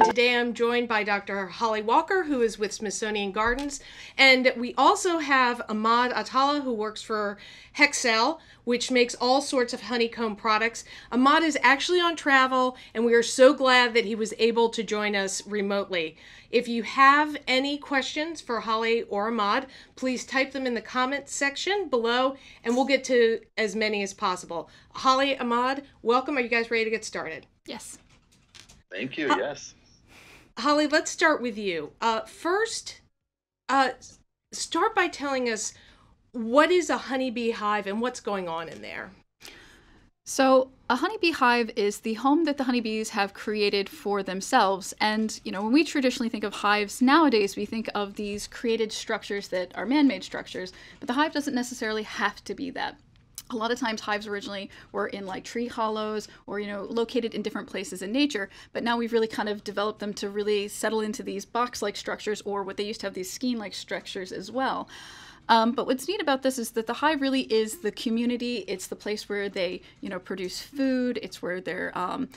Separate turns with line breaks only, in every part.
I'm Beth, and today I'm joined by Dr. Holly Walker, who is with Smithsonian Gardens. And we also have Ahmad Atala, who works for Hexcel, which makes all sorts of honeycomb products. Ahmad is actually on travel, and we are so glad that he was able to join us remotely. If you have any questions for Holly or Ahmad, please type them in the comments section below, and we'll get to as many as possible. Holly, Ahmad, welcome. Are you guys ready to get started?
Yes.
Thank you. Yes.
Holly, let's start with you. Uh, first, uh, start by telling us what is a honeybee hive and what's going on in there.
So, a honeybee hive is the home that the honeybees have created for themselves. And, you know, when we traditionally think of hives nowadays, we think of these created structures that are man made structures, but the hive doesn't necessarily have to be that a lot of times hives originally were in like tree hollows or you know located in different places in nature but now we've really kind of developed them to really settle into these box like structures or what they used to have these skep like structures as well um, but what's neat about this is that the hive really is the community. It's the place where they, you know, produce food. It's where they're um,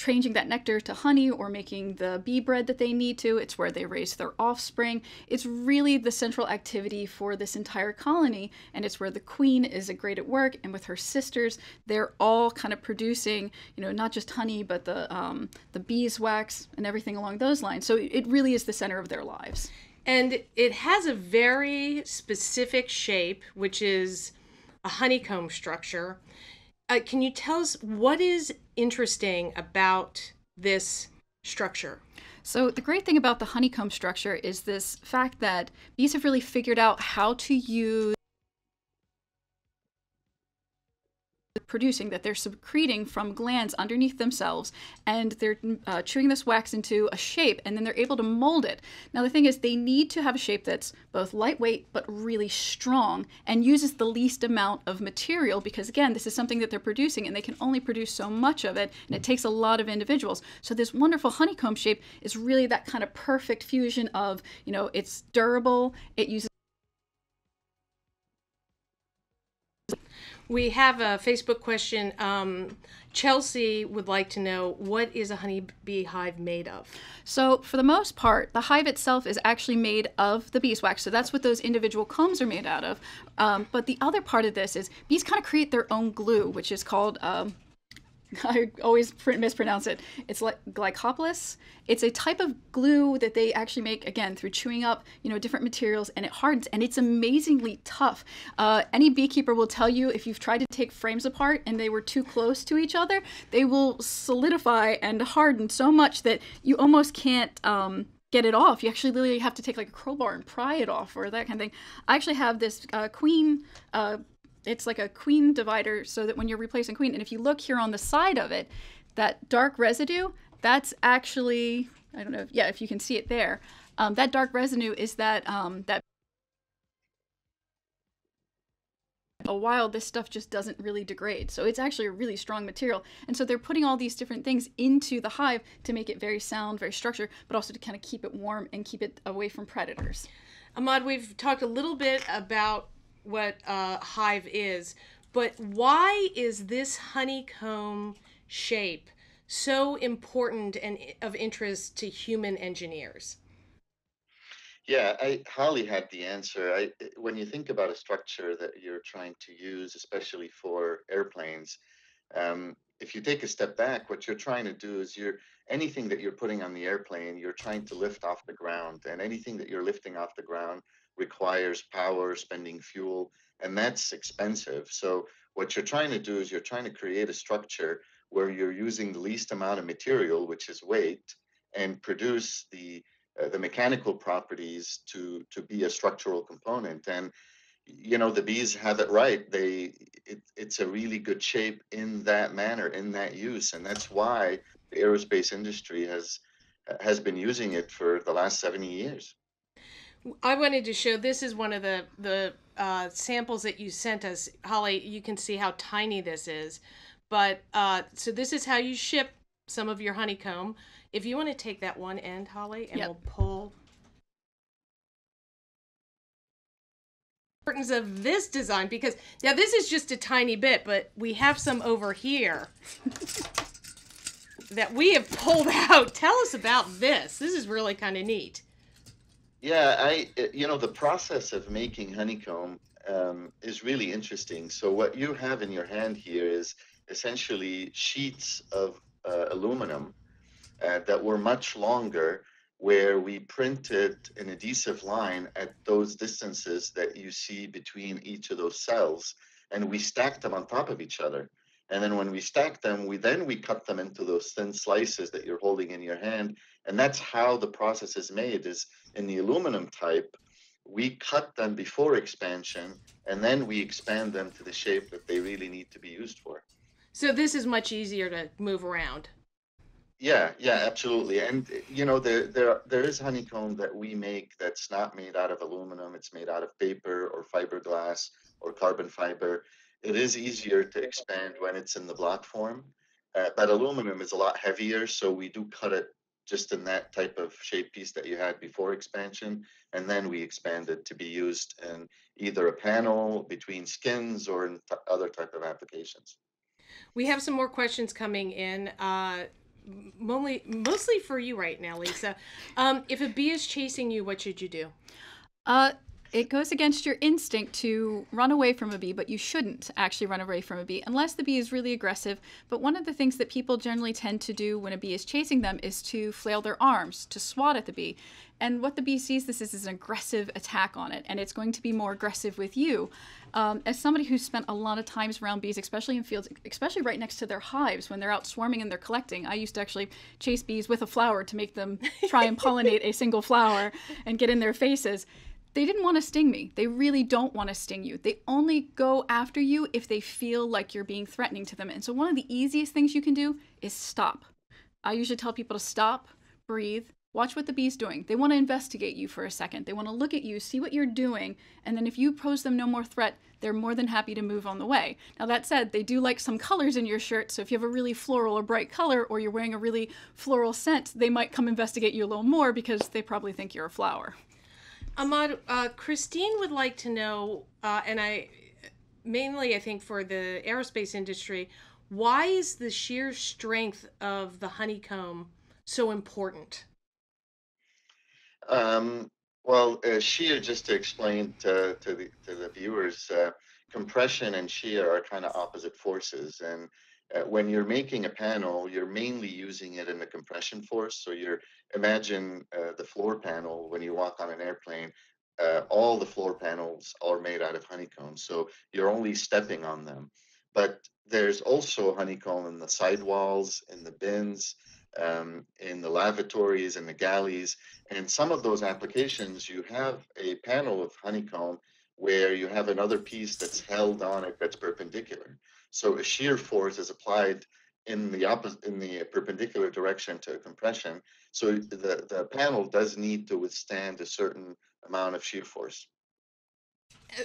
changing that nectar to honey or making the bee bread that they need to. It's where they raise their offspring. It's really the central activity for this entire colony, and it's where the queen is great at work. And with her sisters, they're all kind of producing, you know, not just honey, but the um, the beeswax and everything along those lines. So it really is the center of their lives.
And it has a very specific shape, which is a honeycomb structure. Uh, can you tell us what is interesting about this structure?
So, the great thing about the honeycomb structure is this fact that bees have really figured out how to use producing that they're secreting from glands underneath themselves and they're uh, chewing this wax into a shape and then they're able to mold it. Now the thing is they need to have a shape that's both lightweight but really strong and uses the least amount of material because again this is something that they're producing and they can only produce so much of it and it takes a lot of individuals. So this wonderful honeycomb shape is really that kind of perfect fusion of you know it's durable it uses
We have a Facebook question. Um, Chelsea would like to know what is a honeybee hive made of?
So, for the most part, the hive itself is actually made of the beeswax. So, that's what those individual combs are made out of. Um, but the other part of this is bees kind of create their own glue, which is called. Um, I always mispronounce it. It's like glycopolis. It's a type of glue that they actually make again through chewing up, you know, different materials, and it hardens. And it's amazingly tough. Uh, any beekeeper will tell you if you've tried to take frames apart and they were too close to each other, they will solidify and harden so much that you almost can't. Um, get it off. You actually literally have to take like a crowbar and pry it off or that kind of thing. I actually have this uh, queen uh, it's like a queen divider so that when you're replacing queen and if you look here on the side of it that dark residue that's actually i don't know yeah if you can see it there um, that dark residue is that um, that a while this stuff just doesn't really degrade. So it's actually a really strong material. And so they're putting all these different things into the hive to make it very sound very structured but also to kind of keep it warm and keep it away from predators.
Ahmad we've talked a little bit about what uh, hive is, but why is this honeycomb shape so important and of interest to human engineers?
Yeah, I, Holly had the answer. I, when you think about a structure that you're trying to use, especially for airplanes, um, if you take a step back, what you're trying to do is you're anything that you're putting on the airplane, you're trying to lift off the ground, and anything that you're lifting off the ground requires power, spending fuel, and that's expensive. So what you're trying to do is you're trying to create a structure where you're using the least amount of material, which is weight, and produce the uh, the mechanical properties to to be a structural component. And you know the bees have it right. They it, it's a really good shape in that manner, in that use, and that's why the aerospace industry has has been using it for the last 70 years.
I wanted to show this is one of the the uh, samples that you sent us, Holly. You can see how tiny this is, but uh, so this is how you ship some of your honeycomb. If you want to take that one end, Holly, and yep. we'll pull importance of this design because now this is just a tiny bit, but we have some over here. that we have pulled out. Tell us about this. This is really kind of neat.
Yeah, I you know the process of making honeycomb um, is really interesting. So what you have in your hand here is essentially sheets of uh, aluminum uh, that were much longer where we printed an adhesive line at those distances that you see between each of those cells and we stacked them on top of each other and then when we stack them we then we cut them into those thin slices that you're holding in your hand and that's how the process is made is in the aluminum type we cut them before expansion and then we expand them to the shape that they really need to be used for
so this is much easier to move around
yeah, yeah, absolutely. And you know, there there there is honeycomb that we make that's not made out of aluminum. It's made out of paper or fiberglass or carbon fiber. It is easier to expand when it's in the block form, uh, but aluminum is a lot heavier, so we do cut it just in that type of shape piece that you had before expansion, and then we expand it to be used in either a panel between skins or in t- other type of applications.
We have some more questions coming in. Uh, mostly mostly for you right now, Lisa. Um, if a bee is chasing you, what should you do?
Uh, it goes against your instinct to run away from a bee, but you shouldn't actually run away from a bee unless the bee is really aggressive. But one of the things that people generally tend to do when a bee is chasing them is to flail their arms to swat at the bee. And what the bee sees this is, is an aggressive attack on it, and it's going to be more aggressive with you. Um, as somebody who's spent a lot of times around bees, especially in fields, especially right next to their hives when they're out swarming and they're collecting, I used to actually chase bees with a flower to make them try and pollinate a single flower and get in their faces they didn't want to sting me. They really don't want to sting you. They only go after you if they feel like you're being threatening to them. And so, one of the easiest things you can do is stop. I usually tell people to stop, breathe, watch what the bee's doing. They want to investigate you for a second. They want to look at you, see what you're doing, and then if you pose them no more threat, they're more than happy to move on the way. Now, that said, they do like some colors in your shirt, so if you have a really floral or bright color, or you're wearing a really floral scent, they might come investigate you a little more because they probably think you're a flower.
Ahmad, uh, Christine would like to know, uh, and I mainly I think for the aerospace industry, why is the shear strength of the honeycomb so important?
Um, well, uh, shear, just to explain to, to, the, to the viewers, uh, compression and shear are kind of opposite forces. And uh, when you're making a panel, you're mainly using it in the compression force. So you're imagine uh, the floor panel when you walk on an airplane. Uh, all the floor panels are made out of honeycomb, so you're only stepping on them. But there's also honeycomb in the sidewalls, in the bins, um, in the lavatories, in the galleys. And some of those applications, you have a panel of honeycomb where you have another piece that's held on it that's perpendicular. So a shear force is applied in the opposite in the perpendicular direction to compression. So the, the panel does need to withstand a certain amount of shear force.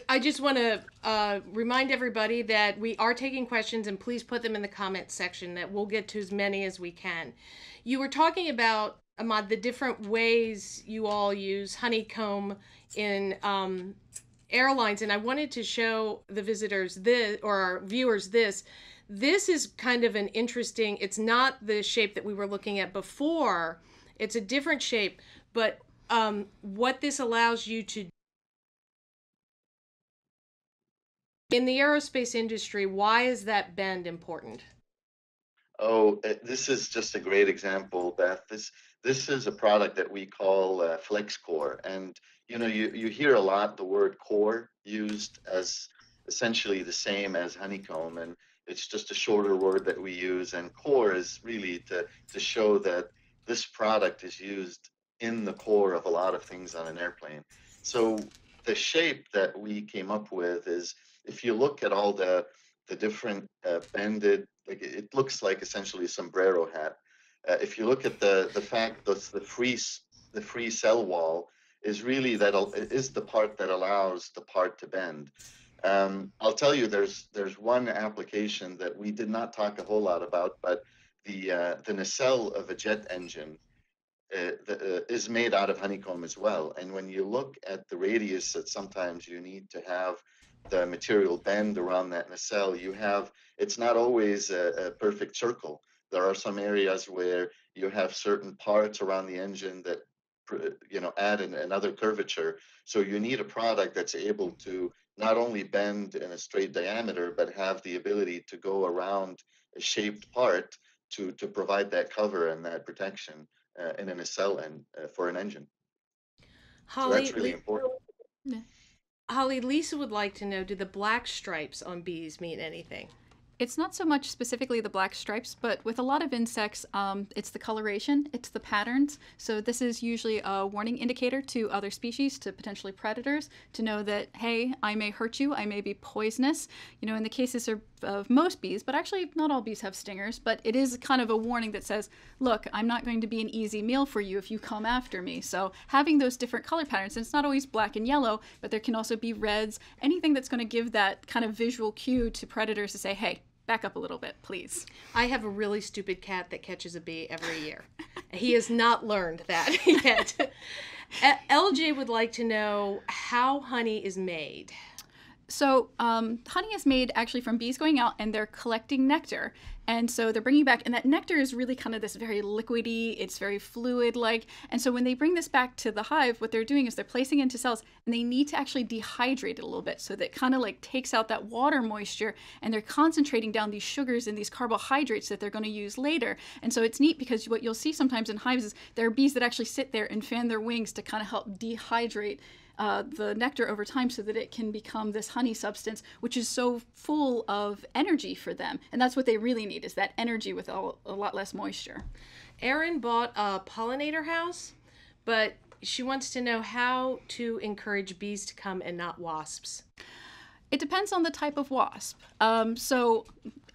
I just want to uh, remind everybody that we are taking questions and please put them in the comments section that we'll get to as many as we can. You were talking about, Ahmad, the different ways you all use honeycomb in um, airlines and I wanted to show the visitors this or our viewers this. This is kind of an interesting, it's not the shape that we were looking at before. It's a different shape, but um, what this allows you to in the aerospace industry, why is that bend important?
Oh, uh, this is just a great example, Beth. This this is a product that we call uh, FlexCore, and you know you you hear a lot the word core used as essentially the same as honeycomb, and it's just a shorter word that we use. And core is really to to show that this product is used in the core of a lot of things on an airplane. So the shape that we came up with is if you look at all the the different uh, bended like it looks like essentially a sombrero hat. Uh, if you look at the the fact that the free the free cell wall is really that is the part that allows the part to bend. Um, I'll tell you, there's there's one application that we did not talk a whole lot about, but the uh, the nacelle of a jet engine uh, the, uh, is made out of honeycomb as well. And when you look at the radius that sometimes you need to have the material bend around that nacelle, you have it's not always a, a perfect circle. There are some areas where you have certain parts around the engine that you know add an, another curvature. So you need a product that's able to not only bend in a straight diameter, but have the ability to go around a shaped part to to provide that cover and that protection uh, in a nacelle and uh, for an engine. Holly, so that's really important.
Holly, Lisa would like to know: Do the black stripes on bees mean anything?
It's not so much specifically the black stripes, but with a lot of insects, um, it's the coloration, it's the patterns. So this is usually a warning indicator to other species, to potentially predators, to know that, hey, I may hurt you, I may be poisonous. You know, in the cases of, most bees, but actually not all bees have stingers, but it is kind of a warning that says, look, I'm not going to be an easy meal for you if you come after me. So having those different color patterns, and it's not always black and yellow, but there can also be reds, anything that's going to give that kind of visual cue to predators to say, hey, back up a little bit, please.
I have a really stupid cat that catches a bee every year. he has not learned that yet. LJ would like to know how honey is made.
So, um, honey is made actually from bees going out and they're collecting nectar. And so they're bringing back, and that nectar is really kind of this very liquidy, it's very fluid like. And so when they bring this back to the hive, what they're doing is they're placing into cells and they need to actually dehydrate it a little bit so that kind of like takes out that water moisture and they're concentrating down these sugars and these carbohydrates that they're going to use later. And so it's neat because what you'll see sometimes in hives is there are bees that actually sit there and fan their wings to kind of help dehydrate uh, the nectar over time so that it can become this honey substance, which is so full of energy for them. And that's what they really need is that energy with a, a lot less moisture.
Erin bought a pollinator house, but she wants to know how to encourage bees to come and not wasps.
It depends on the type of wasp. Um, so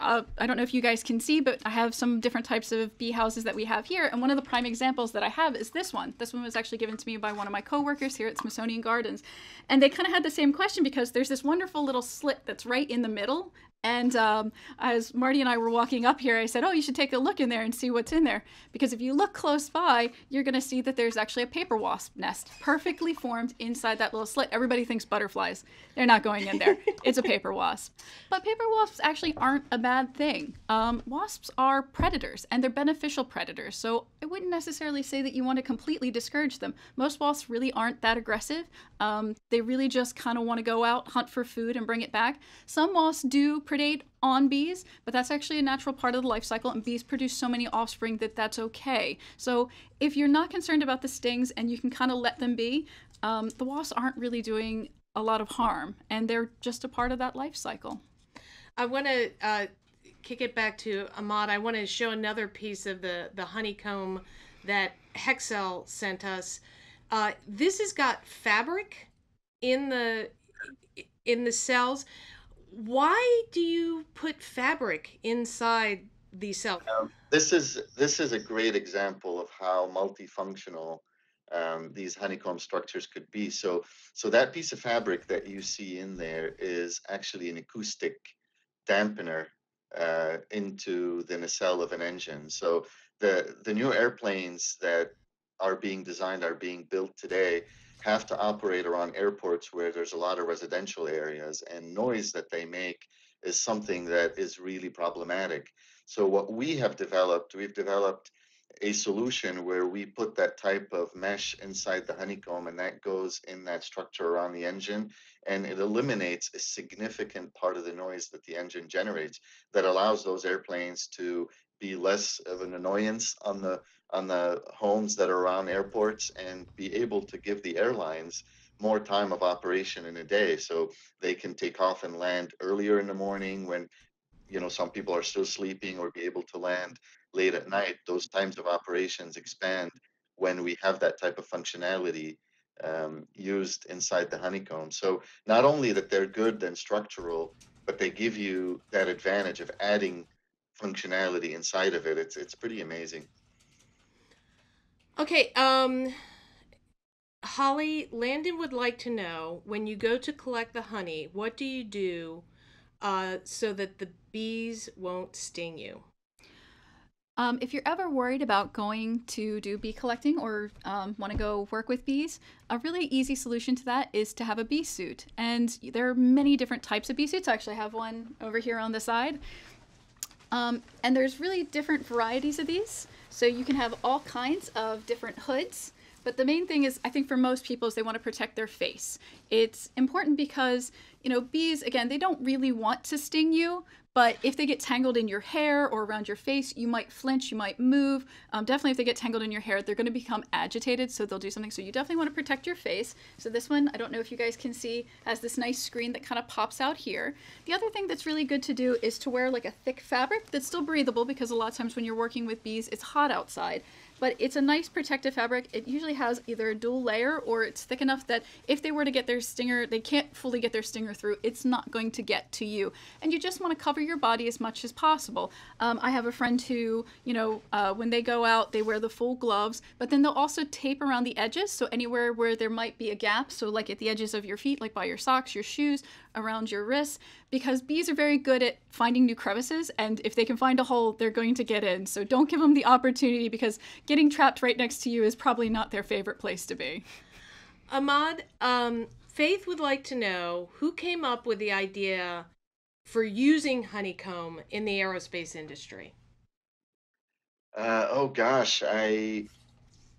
uh, I don't know if you guys can see, but I have some different types of bee houses that we have here. And one of the prime examples that I have is this one. This one was actually given to me by one of my coworkers here at Smithsonian Gardens. And they kind of had the same question because there's this wonderful little slit that's right in the middle. And um, as Marty and I were walking up here, I said, Oh, you should take a look in there and see what's in there. Because if you look close by, you're going to see that there's actually a paper wasp nest perfectly formed inside that little slit. Everybody thinks butterflies. They're not going in there. it's a paper wasp. But paper wasps actually aren't a bad thing. Um, wasps are predators, and they're beneficial predators. So I wouldn't necessarily say that you want to completely discourage them. Most wasps really aren't that aggressive. Um, they really just kind of want to go out, hunt for food, and bring it back. Some wasps do predate on bees, but that's actually a natural part of the life cycle, and bees produce so many offspring that that's okay. So if you're not concerned about the stings and you can kind of let them be, um, the wasps aren't really doing a lot of harm, and they're just a part of that life cycle.
I want to uh, kick it back to Ahmad. I want to show another piece of the the honeycomb that Hexcel sent us. Uh, this has got fabric in the in the cells why do you put fabric inside the cell? Um,
this is this is a great example of how multifunctional um, these honeycomb structures could be. So so that piece of fabric that you see in there is actually an acoustic dampener uh, into the nacelle of an engine. So the the new airplanes that are being designed are being built today have to operate around airports where there's a lot of residential areas and noise that they make is something that is really problematic. So what we have developed, we've developed a solution where we put that type of mesh inside the honeycomb and that goes in that structure around the engine and it eliminates a significant part of the noise that the engine generates that allows those airplanes to be less of an annoyance on the on the homes that are around airports and be able to give the airlines more time of operation in a day so they can take off and land earlier in the morning when you know some people are still sleeping or be able to land late at night. Those times of operations expand when we have that type of functionality um, used inside the honeycomb. So not only that they're good and structural but they give you that advantage of adding functionality inside of it. It's it's pretty amazing
Okay, um Holly, Landon would like to know when you go to collect the honey, what do you do uh, so that the bees won't sting you?
Um, if you're ever worried about going to do bee collecting or um, want to go work with bees, a really easy solution to that is to have a bee suit. And there are many different types of bee suits. I actually have one over here on the side. Um, and there's really different varieties of these. So you can have all kinds of different hoods. But the main thing is, I think for most people, is they want to protect their face. It's important because, you know, bees, again, they don't really want to sting you, but if they get tangled in your hair or around your face, you might flinch, you might move. Um, definitely, if they get tangled in your hair, they're going to become agitated, so they'll do something. So you definitely want to protect your face. So this one, I don't know if you guys can see, has this nice screen that kind of pops out here. The other thing that's really good to do is to wear like a thick fabric that's still breathable because a lot of times when you're working with bees, it's hot outside but it's a nice protective fabric. It usually has either a dual layer or it's thick enough that if they were to get their stinger, they can't fully get their stinger through. It's not going to get to you. And you just want to cover your body as much as possible. Um, I have a friend who, you know, uh, when they go out, they wear the full gloves, but then they'll also tape around the edges. So anywhere where there might be a gap, so like at the edges of your feet, like by your socks, your shoes, around your wrists because bees are very good at finding new crevices and if they can find a hole they're going to get in. So don't give them the opportunity because getting trapped right next to you is probably not their favorite place to be.
Ahmad um, faith would like to know who came up with the idea for using honeycomb in the aerospace industry?
Uh, oh gosh i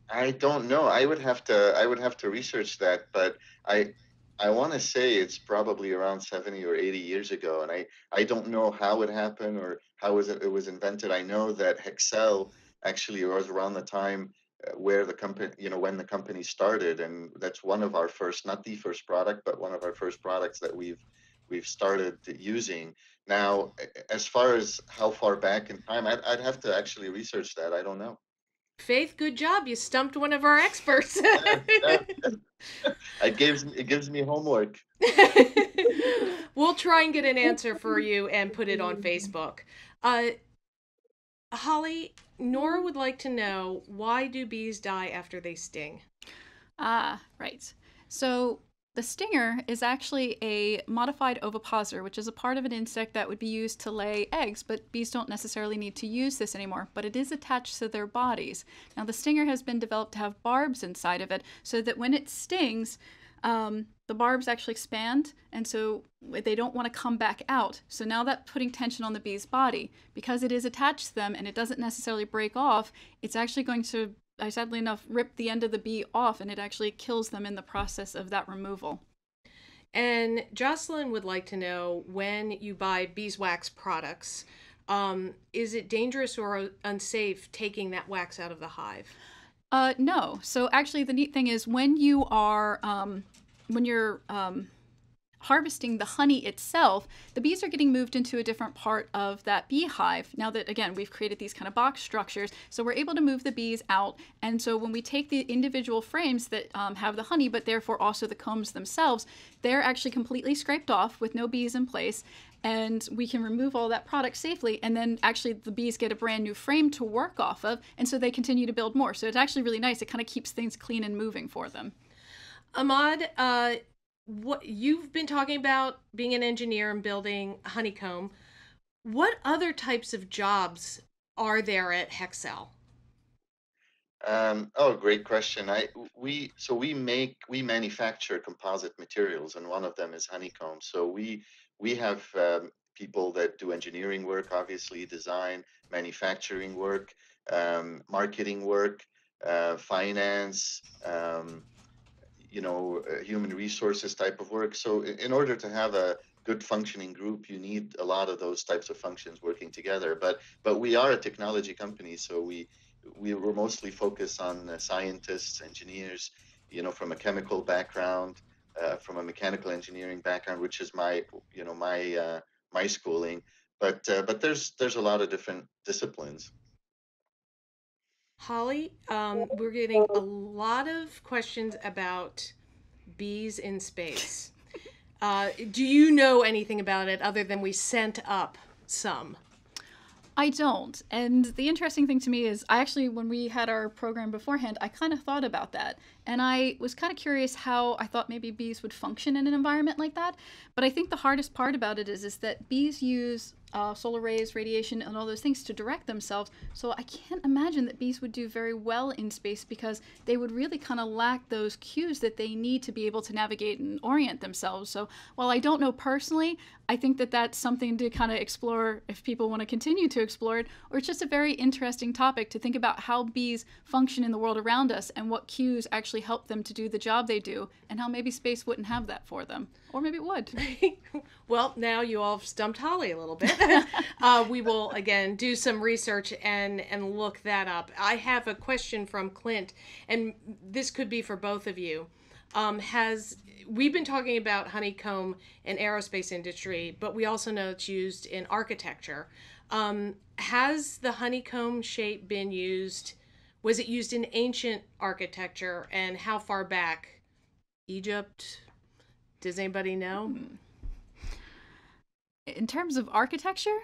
i don't know. I would have to i would have to research that but i I want to say it's probably around 70 or 80 years ago, and I, I don't know how it happened or how was it, it was invented. I know that Hexcel actually was around the time uh, where the company, you know, when the company started, and that's one of our first, not the first product, but one of our first products that we've we've started using. Now, as far as how far back in time, I'd, I'd have to actually research that. I don't know.
Faith, good job. You stumped one of our experts.
it gives it gives me homework.
we'll try and get an answer for you and put it on Facebook. Uh, Holly, Nora would like to know why do bees die after they sting?
Ah, right. So the stinger is actually a modified ovipositor, which is a part of an insect that would be used to lay eggs, but bees don't necessarily need to use this anymore, but it is attached to their bodies. Now, the stinger has been developed to have barbs inside of it so that when it stings, um, the barbs actually expand, and so they don't want to come back out. So now that putting tension on the bee's body, because it is attached to them and it doesn't necessarily break off, it's actually going to I sadly enough ripped the end of the bee off and it actually kills them in the process of that removal.
And Jocelyn would like to know when you buy beeswax products, um, is it dangerous or unsafe taking that wax out of the hive?
Uh, no. So actually, the neat thing is when you are um, when you're um, harvesting the honey itself, the bees are getting moved into a different part of that beehive. Now that, again, we've created these kind of box structures, so we're able to move the bees out. And so when we take the individual frames that um, have the honey, but therefore also the combs themselves, they're actually completely scraped off with no bees in place. And we can remove all that product safely, and then actually the bees get a brand new frame to work off of, and so they continue to build more. So it's actually really nice. It kind of keeps things clean and moving for them.
Ahmad, uh, what you've been talking about being an engineer and building honeycomb. What other types of jobs are there at hexcel?
Um, oh great question. I we so we make we manufacture composite materials and one of them is honeycomb. So we we have um, people that do engineering work obviously design manufacturing work um, marketing work uh, finance um, you know uh, human resources type of work. So in order to have a good functioning group you need a lot of those types of functions working together. But but we are a technology company so we we were mostly focused on scientists engineers you know from a chemical background uh, from a mechanical engineering background which is my you know my uh, my schooling. But uh, but there's there's a lot of different disciplines
Holly, um, we're getting a lot of questions about bees in space. Uh, do you know anything about it other than we sent up some?
I don't. And the interesting thing to me is, I actually, when we had our program beforehand, I kind of thought about that. And I was kind of curious how I thought maybe bees would function in an environment like that. But I think the hardest part about it is, is that bees use uh, solar rays, radiation, and all those things to direct themselves. So I can't imagine that bees would do very well in space because they would really kind of lack those cues that they need to be able to navigate and orient themselves. So while I don't know personally, I think that that's something to kind of explore if people want to continue to explore it, or it's just a very interesting topic to think about how bees function in the world around us and what cues actually help them to do the job they do, and how maybe space wouldn't have that for them. Or maybe it would.
well, now you all have stumped Holly a little bit. uh, we will again do some research and and look that up. I have a question from Clint, and this could be for both of you. Um, has we've been talking about honeycomb in aerospace industry, but we also know it's used in architecture. Um, has the honeycomb shape been used? Was it used in ancient architecture, and how far back? Egypt. Does anybody know? Hmm.
In terms of architecture,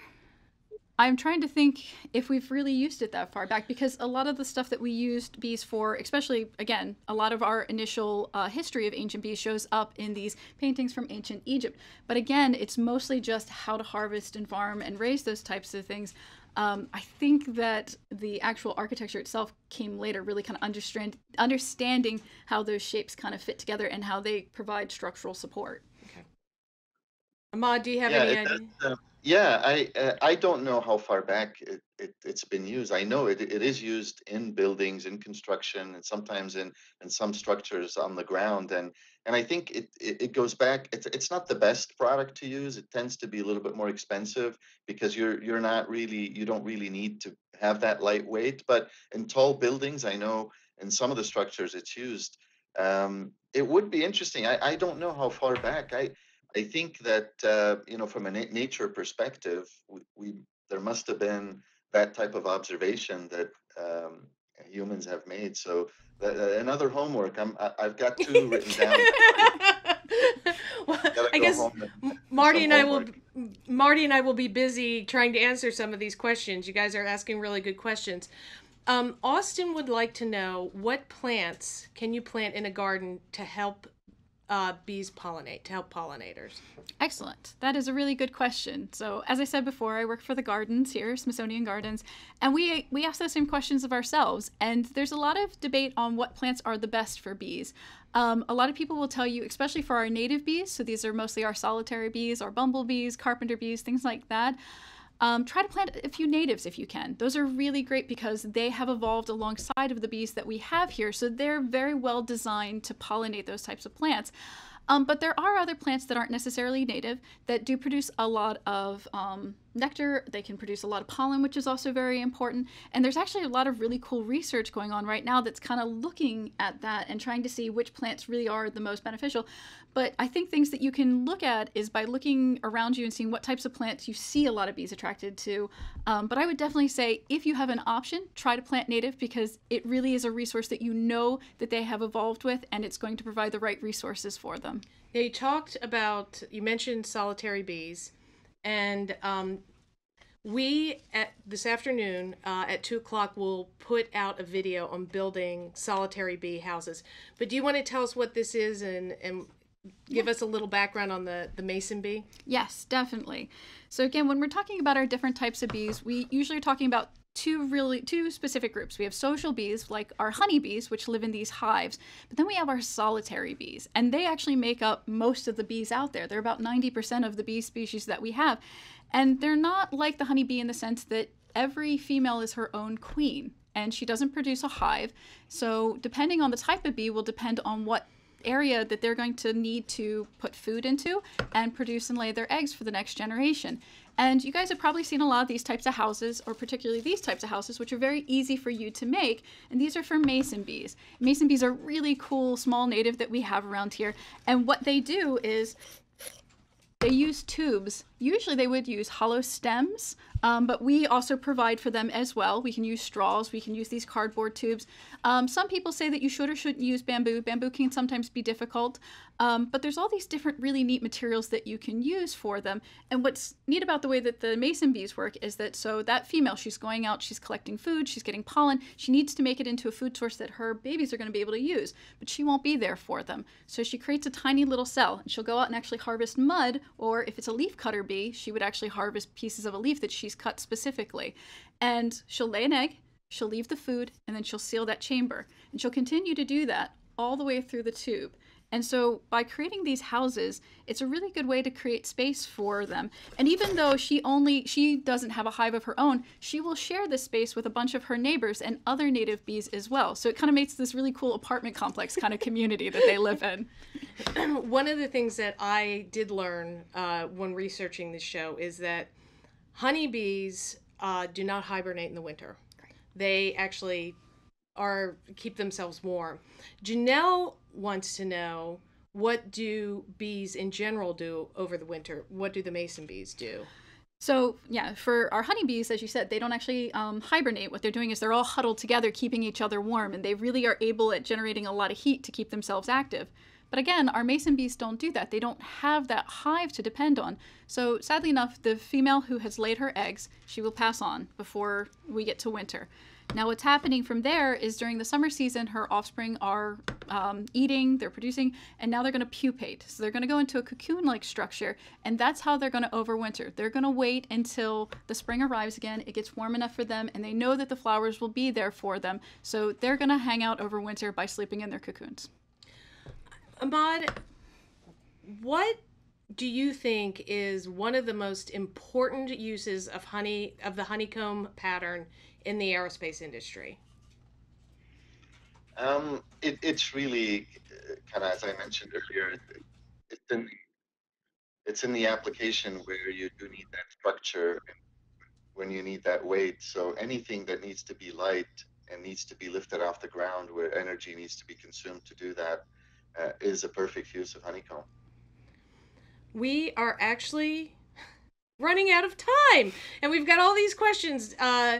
I'm trying to think if we've really used it that far back because a lot of the stuff that we used bees for, especially again, a lot of our initial uh, history of ancient bees shows up in these paintings from ancient Egypt. But again, it's mostly just how to harvest and farm and raise those types of things. Um, I think that the actual architecture itself came later, really kind of understand, understanding how those shapes kind of fit together and how they provide structural support. Okay.
Ahmad, do you have yeah, any idea?
Yeah, I uh, I don't know how far back it, it has been used. I know it, it is used in buildings, in construction, and sometimes in in some structures on the ground. And and I think it, it, it goes back. It's it's not the best product to use. It tends to be a little bit more expensive because you're you're not really you don't really need to have that lightweight. But in tall buildings, I know in some of the structures it's used. Um, it would be interesting. I, I don't know how far back. I I think that uh, you know, from a na- nature perspective, we, we, there must have been that type of observation that um, humans have made. So uh, another homework. I'm I, have got two written down.
well, I guess Marty and I will Marty and I will be busy trying to answer some of these questions. You guys are asking really good questions. Um, Austin would like to know what plants can you plant in a garden to help uh, bees pollinate to help pollinators?
Excellent. That is a really good question. So, as I said before, I work for the gardens here, Smithsonian Gardens, and we we ask those same questions of ourselves. And there's a lot of debate on what plants are the best for bees. Um, a lot of people will tell you, especially for our native bees, so these are mostly our solitary bees, our bumblebees, carpenter bees, things like that. Um, try to plant a few natives if you can. Those are really great because they have evolved alongside of the bees that we have here, so they're very well designed to pollinate those types of plants. Um, but there are other plants that aren't necessarily native that do produce a lot of um, nectar. They can produce a lot of pollen, which is also very important. And there's actually a lot of really cool research going on right now that's kind of looking at that and trying to see which plants really are the most beneficial. But I think things that you can look at is by looking around you and seeing what types of plants you see a lot of bees attracted to. Um, but I would definitely say if you have an option, try to plant native because it really is a resource that you know that they have evolved with and it's going to provide the right resources for them.
Now, you talked about, you mentioned solitary bees. And um, we at this afternoon uh, at two o'clock will put out a video on building solitary bee houses. But do you want to tell us what this is and and give yeah. us a little background on the the mason bee?
Yes, definitely. So again, when we're talking about our different types of bees, we usually are talking about two really two specific groups. We have social bees like our honeybees which live in these hives, but then we have our solitary bees and they actually make up most of the bees out there. They're about 90% of the bee species that we have. And they're not like the honeybee in the sense that every female is her own queen and she doesn't produce a hive. So depending on the type of bee will depend on what area that they're going to need to put food into and produce and lay their eggs for the next generation. And you guys have probably seen a lot of these types of houses, or particularly these types of houses, which are very easy for you to make. And these are for mason bees. Mason bees are really cool, small native that we have around here. And what they do is they use tubes. Usually they would use hollow stems um, but we also provide for them as well. We can use straws, we can use these cardboard tubes. Um, some people say that you should or shouldn't use bamboo. Bamboo can sometimes be difficult, um, but there's all these different really neat materials that you can use for them. And what's neat about the way that the mason bees work is that so that female, she's going out, she's collecting food, she's getting pollen, she needs to make it into a food source that her babies are going to be able to use, but she won't be there for them. So she creates a tiny little cell and she'll go out and actually harvest mud, or if it's a leaf cutter bee, she would actually harvest pieces of a leaf that she's cut specifically. And she'll lay an egg, she'll leave the food, and then she'll seal that chamber. And she'll continue to do that all the way through the tube. And so by creating these houses, it's a really good way to create space for them. And even though she only she doesn't have a hive of her own, she will share this space with a bunch of her neighbors and other native bees as well. So it kind of makes this really cool apartment complex kind of community that they live in.
One of the things that I did learn uh, when researching this show is that honeybees uh, do not hibernate in the winter. They actually are keep themselves warm. Janelle wants to know what do bees in general do over the winter? What do the mason bees do?
So yeah, for our honeybees, as you said, they don't actually um, hibernate. What they're doing is they're all huddled together, keeping each other warm, and they really are able at generating a lot of heat to keep themselves active. But again, our mason bees don't do that. They don't have that hive to depend on. So sadly enough, the female who has laid her eggs, she will pass on before we get to winter. Now, what's happening from there is during the summer season, her offspring are um, eating, they're producing, and now they're going to pupate. So they're going to go into a cocoon like structure, and that's how they're going to overwinter. They're going to wait until the spring arrives again, it gets warm enough for them, and they know that the flowers will be there for them. So they're going to hang out over winter by sleeping in their cocoons.
Ahmad, what do you think is one of the most important uses of honey of the honeycomb pattern in the aerospace industry?
Um, it, it's really uh, kind of as I mentioned earlier, it's in it's in the application where you do need that structure when you need that weight. So anything that needs to be light and needs to be lifted off the ground where energy needs to be consumed to do that uh, is a perfect use of honeycomb.
We are actually running out of time, and we've got all these questions. Uh,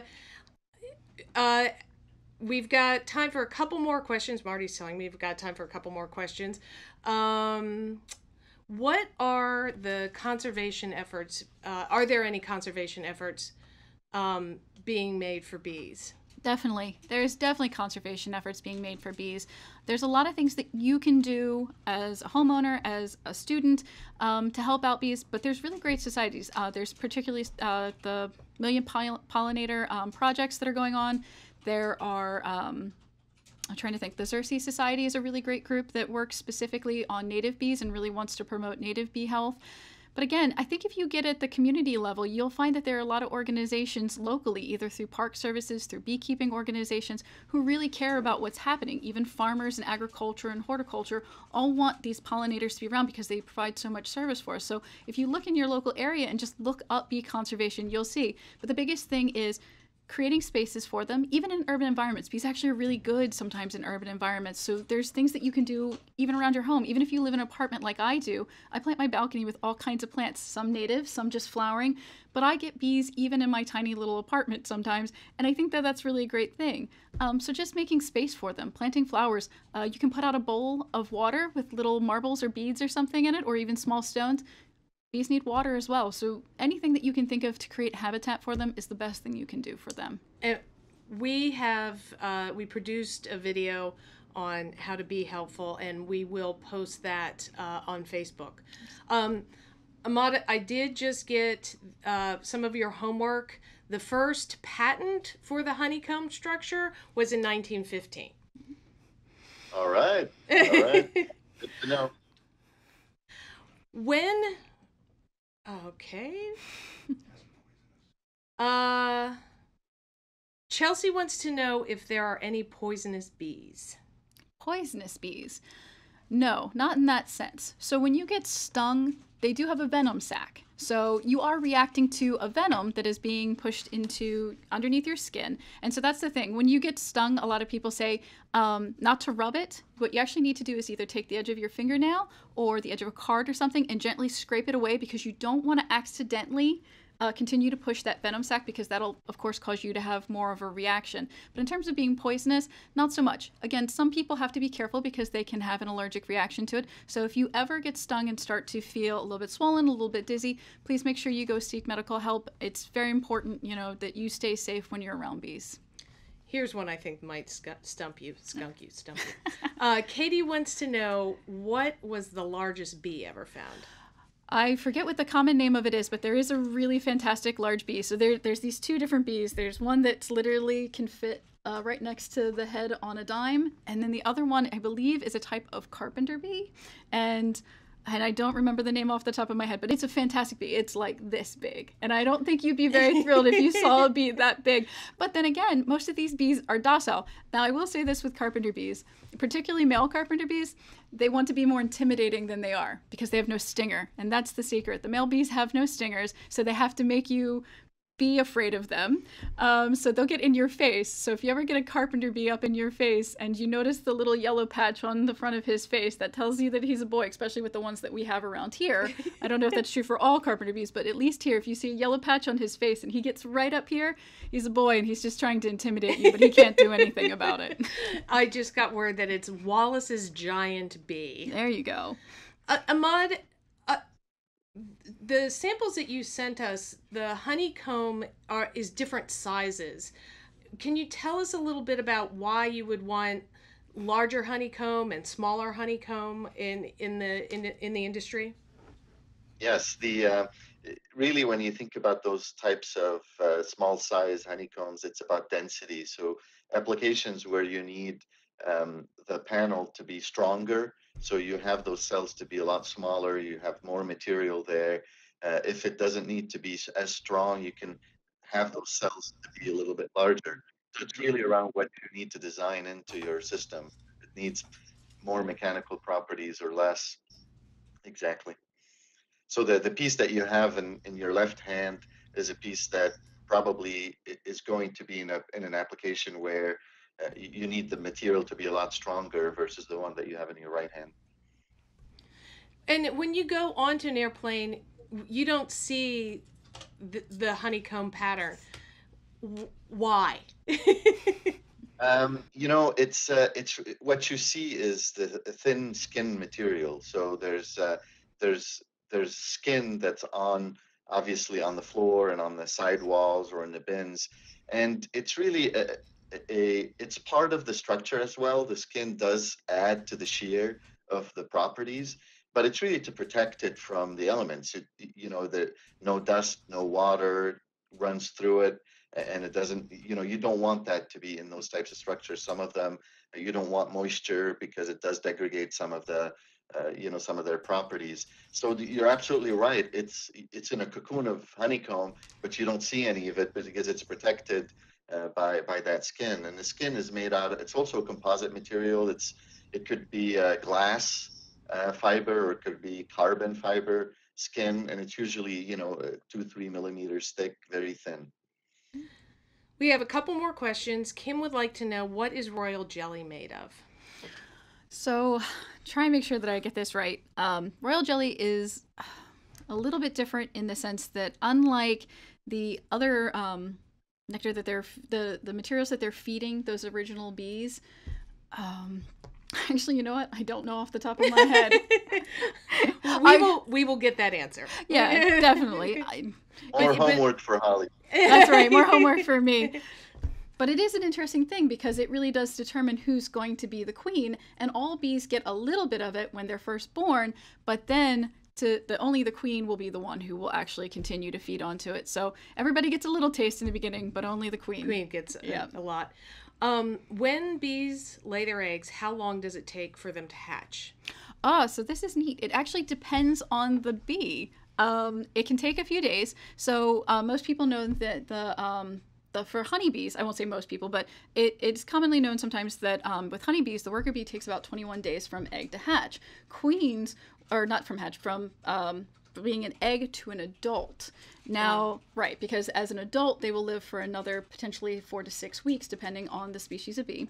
uh, we've got time for a couple more questions. Marty's telling me we've got time for a couple more questions. Um, what are the conservation efforts? Uh, are there any conservation efforts um, being made for bees?
Definitely. There's definitely conservation efforts being made for bees. There's a lot of things that you can do as a homeowner, as a student, um, to help out bees, but there's really great societies. Uh, there's particularly uh, the Million Poll- Pollinator um, projects that are going on. There are. Um, I'm trying to think. The Xerces Society is a really great group that works specifically on native bees and really wants to promote native bee health. But again, I think if you get at the community level, you'll find that there are a lot of organizations locally, either through park services, through beekeeping organizations, who really care about what's happening. Even farmers and agriculture and horticulture all want these pollinators to be around because they provide so much service for us. So if you look in your local area and just look up bee conservation, you'll see. But the biggest thing is creating spaces for them, even in urban environments. Bees actually are really good sometimes in urban environments. So there's things that you can do even around your home. Even if you live in an apartment like I do, I plant my balcony with all kinds of plants, some native, some just flowering. But I get bees even in my tiny little apartment sometimes, and I think that that's really a great thing. Um, so just making space for them, planting flowers. Uh, you can put out a bowl of water with little marbles or beads or something in it, or even small stones bees need water as well. So anything that you can think of to create habitat for them is the best thing you can do for them.
And we have uh, we produced a video on how to be helpful, and we will post that uh, on Facebook. Um, Amada, I did just get uh, some of your homework. The first patent for the honeycomb structure was in 1915.
All right. All right. Good to know.
When Okay. uh Chelsea wants to know if there are any poisonous bees.
Poisonous bees? No, not in that sense. So when you get stung, they do have a venom sac. So you are reacting to a venom that is being pushed into underneath your skin. And so that's the thing. When you get stung, a lot of people say um, not to rub it. What you actually need to do is either take the edge of your fingernail or the edge of a card or something and gently scrape it away because you don't want to accidentally uh, continue to push that venom sac because that'll, of course, cause you to have more of a reaction. But in terms of being poisonous, not so much. Again, some people have to be careful because they can have an allergic reaction to it. So if you ever get stung and start to feel a little bit swollen, a little bit dizzy, please make sure you go seek medical help. It's very important, you know, that you stay safe when you're around bees.
Here's one I think might stump you, skunk you, stump you. Uh, Katie wants to know what was the largest bee ever found?
I forget what the common name of it is, but there is a really fantastic large bee. So there, there's these two different bees. There's one that's literally can fit uh, right next to the head on a dime. And then the other one, I believe, is a type of carpenter bee. And and I don't remember the name off the top of my head, but it's a fantastic bee. It's like this big. And I don't think you'd be very thrilled if you saw a bee that big. But then again, most of these bees are docile. Now, I will say this with carpenter bees, particularly male carpenter bees, they want to be more intimidating than they are because they have no stinger. And that's the secret. The male bees have no stingers, so they have to make you be afraid of them. Um, so they'll get in your face. So if you ever get a carpenter bee up in your face and you notice the little yellow patch on the front of his face, that tells you that he's a boy, especially with the ones that we have around here. I don't know if that's true for all carpenter bees, but at least here, if you see a yellow patch on his face and he gets right up here, he's a boy and he's just trying to intimidate you, but he can't do anything about it.
I just got word that it's Wallace's giant bee.
There you go.
Uh, Ahmad, the samples that you sent us, the honeycomb are is different sizes. Can you tell us a little bit about why you would want larger honeycomb and smaller honeycomb in in the in in the industry?
Yes, the uh, really when you think about those types of uh, small size honeycombs, it's about density. So applications where you need um, the panel to be stronger so you have those cells to be a lot smaller, you have more material there. Uh, if it doesn't need to be as strong, you can have those cells to be a little bit larger. So it's really around what you need to design into your system. It needs more mechanical properties or less. Exactly. So the, the piece that you have in, in your left hand is a piece that probably is going to be in, a, in an application where uh, you need the material to be a lot stronger versus the one that you have in your right hand.
And when you go onto an airplane, you don't see the, the honeycomb pattern. Why?
um, you know, it's uh, it's what you see is the thin skin material. So there's uh, there's there's skin that's on obviously on the floor and on the side walls or in the bins, and it's really a, a, it's part of the structure as well. The skin does add to the shear of the properties, but it's really to protect it from the elements. It, you know, that no dust, no water runs through it, and it doesn't. You know, you don't want that to be in those types of structures. Some of them, you don't want moisture because it does degrade some of the uh, you know some of their properties. So you're absolutely right. It's it's in a cocoon of honeycomb, but you don't see any of it because it's protected uh, by by that skin. And the skin is made out. Of, it's also a composite material. It's it could be uh, glass uh, fiber or it could be carbon fiber skin, and it's usually you know uh, two three millimeters thick, very thin.
We have a couple more questions. Kim would like to know what is royal jelly made of.
So, try and make sure that I get this right. Um, royal jelly is a little bit different in the sense that, unlike the other um, nectar that they're the the materials that they're feeding those original bees um actually you know what? I don't know off the top of my head.
We will we will get that answer.
Yeah definitely. I,
more but, homework but, for holly.
That's right more homework for me. But it is an interesting thing because it really does determine who's going to be the queen and all bees get a little bit of it when they're first born but then to the only the queen will be the one who will actually continue to feed onto it. So everybody gets a little taste in the beginning, but only the queen.
Queen gets yeah. a, a lot. Um, when bees lay their eggs, how long does it take for them to hatch?
Ah, so this is neat. It actually depends on the bee. Um, it can take a few days. So uh, most people know that the um, the, for honeybees, I won't say most people, but it, it's commonly known sometimes that um, with honeybees, the worker bee takes about 21 days from egg to hatch. Queens or not from hatch, from um, being an egg to an adult. Now, right, because as an adult, they will live for another potentially four to six weeks, depending on the species of bee.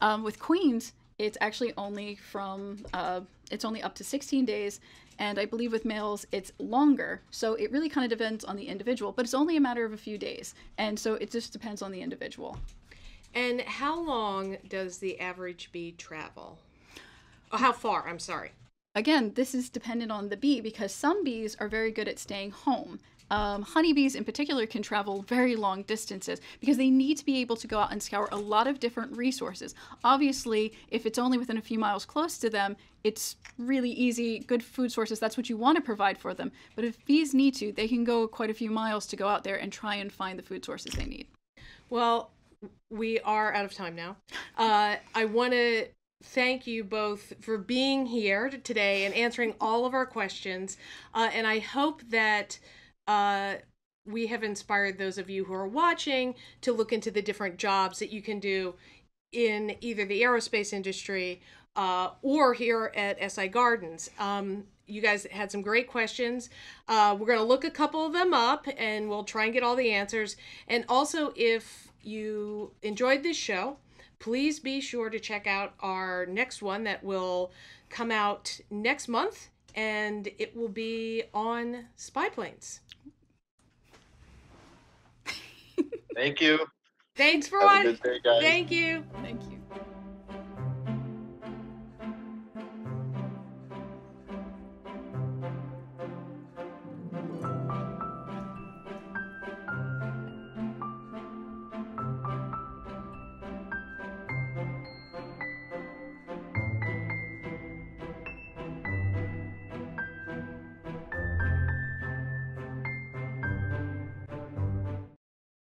Um, with queens, it's actually only from, uh, it's only up to 16 days. And I believe with males, it's longer. So it really kind of depends on the individual, but it's only a matter of a few days. And so it just depends on the individual.
And how long does the average bee travel? Oh, how far? I'm sorry
again, this is dependent on the bee because some bees are very good at staying home. Um, honeybees in particular can travel very long distances because they need to be able to go out and scour a lot of different resources. Obviously, if it's only within a few miles close to them, it's really easy, good food sources. That's what you want to provide for them. But if bees need to, they can go quite a few miles to go out there and try and find the food sources they need.
Well, we are out of time now. Uh, I want to thank you both for being here today and answering all of our questions. Uh, and I hope that uh, we have inspired those of you who are watching to look into the different jobs that you can do in either the aerospace industry uh, or here at SI Gardens. Um, you guys had some great questions. Uh, we're going to look a couple of them up and we'll try and get all the answers. And also, if you enjoyed this show, please be sure to check out our next one that will come out next month and it will be on spy planes.
Thank you.
Thanks for
Have a
watching.
good day, guys.
Thank you.
Thank you.